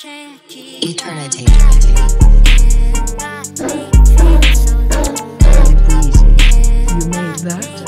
Eternity. You made that?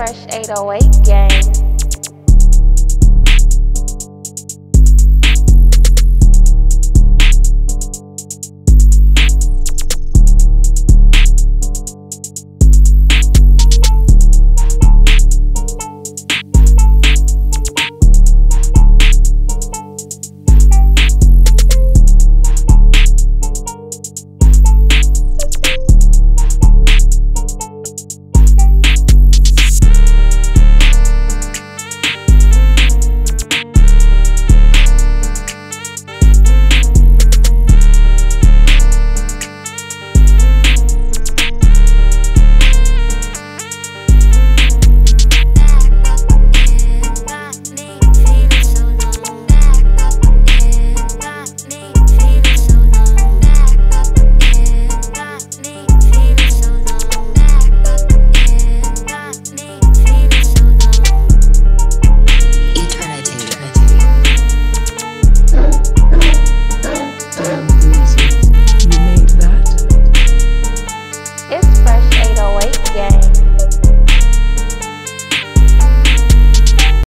Fresh 808 game.